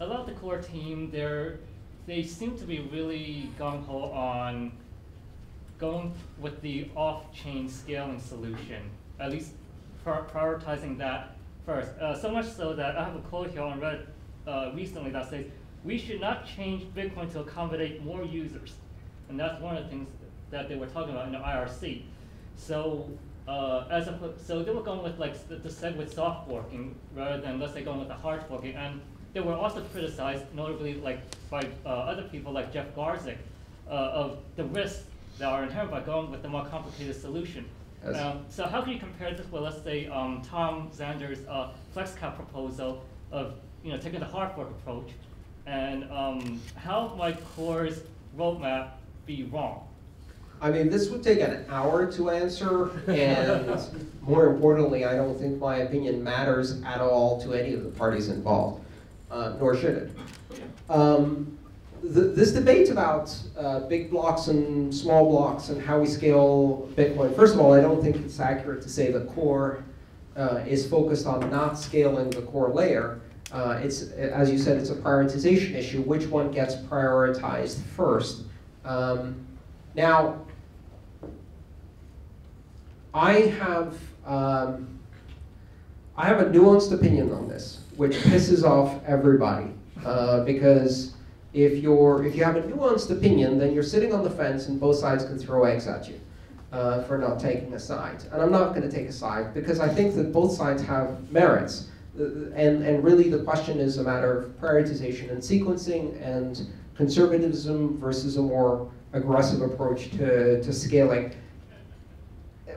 a lot of the core team, they're, they seem to be really gung ho on going with the off-chain scaling solution, at least pri- prioritizing that first. Uh, so much so that I have a quote here on Reddit uh, recently that says, "We should not change Bitcoin to accommodate more users," and that's one of the things that they were talking about in the IRC. So uh, as a, so they were going with like the, the SegWit soft forking rather than let's say going with the hard forking, and they were also criticized, notably like by uh, other people like Jeff Garzik, uh, of the risks that are inherent by going with the more complicated solution. Yes. Um, so how can you compare this with, let's say, um, Tom Zander's uh, FlexCap proposal of you know taking the hard fork approach, and um, how might Core's roadmap be wrong? I mean, this would take an hour to answer, and more importantly, I don't think my opinion matters at all to any of the parties involved, uh, nor should it. Um, this debate about uh, big blocks and small blocks and how we scale Bitcoin, first of all, I don't think it's accurate to say the core uh, is focused on not scaling the core layer. Uh, it's, as you said, it's a prioritization issue. Which one gets prioritized first? Um, now, I have um, I have a nuanced opinion on this, which pisses off everybody uh, because if you're if you have a nuanced opinion, then you're sitting on the fence and both sides can throw eggs at you uh, for not taking a side. And I'm not going to take a side because I think that both sides have merits. And, and really the question is a matter of prioritization and sequencing and conservatism versus a more aggressive approach to, to scaling.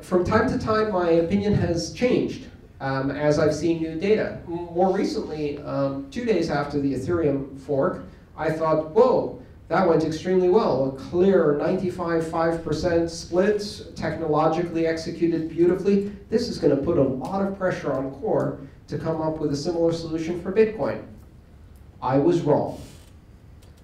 From time to time, my opinion has changed um, as I've seen new data. More recently, um, two days after the Ethereum fork, I thought, whoa, that went extremely well. A clear 95-5% split, technologically executed beautifully. This is going to put a lot of pressure on Core to come up with a similar solution for Bitcoin. I was wrong.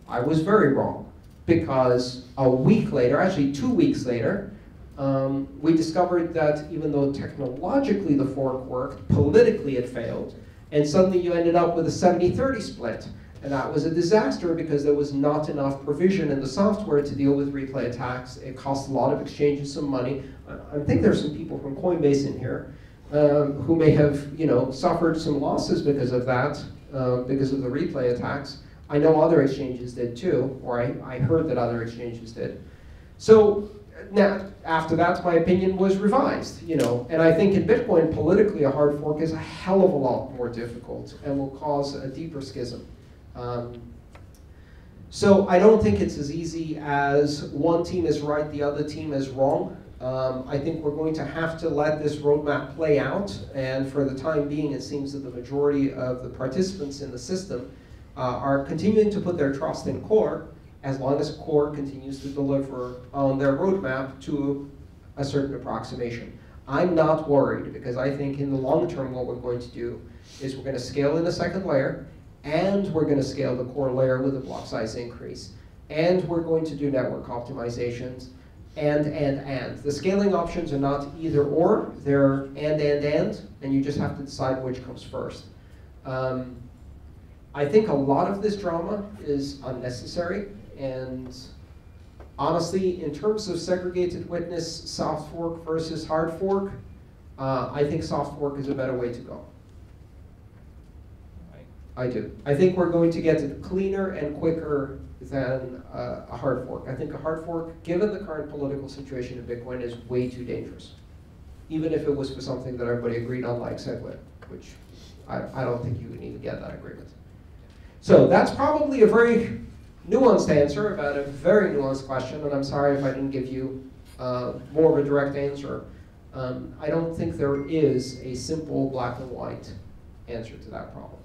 I was very wrong because a week later, actually two weeks later, um, we discovered that even though technologically the fork worked, politically it failed, and suddenly you ended up with a 70-30 split. And that was a disaster because there was not enough provision in the software to deal with replay attacks. It cost a lot of exchanges some money. I think there's some people from Coinbase in here um, who may have you know, suffered some losses because of that, uh, because of the replay attacks. I know other exchanges did too, or I, I heard that other exchanges did. So now, after that, my opinion was revised, you know, and I think in Bitcoin, politically, a hard fork is a hell of a lot more difficult and will cause a deeper schism. Um, so I don't think it's as easy as one team is right, the other team is wrong. Um, I think we're going to have to let this roadmap play out, and for the time being, it seems that the majority of the participants in the system uh, are continuing to put their trust in Core, as long as Core continues to deliver on their roadmap to a certain approximation. I'm not worried, because I think in the long term what we're going to do is we're going to scale in the second layer, and we're going to scale the core layer with a block size increase. And we're going to do network optimizations, and, and, and. The scaling options are not either or, they're and, and, and, and you just have to decide which comes first. Um, I think a lot of this drama is unnecessary, and honestly, in terms of segregated witness, soft fork versus hard fork, uh, I think soft fork is a better way to go. I do. I think we're going to get it cleaner and quicker than uh, a hard fork. I think a hard fork, given the current political situation of Bitcoin, is way too dangerous. Even if it was for something that everybody agreed on, like SegWit, which I, I don't think you would even get that agreement. So that's probably a very nuanced answer about a very nuanced question, and I'm sorry if I didn't give you uh, more of a direct answer. Um, I don't think there is a simple black and white answer to that problem.